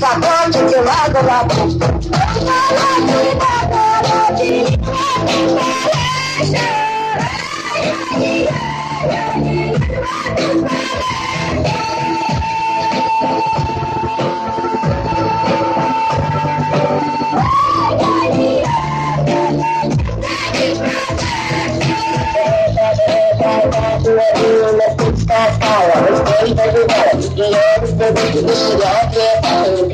Sabonte de lado a lado Thank you people, we can lead there.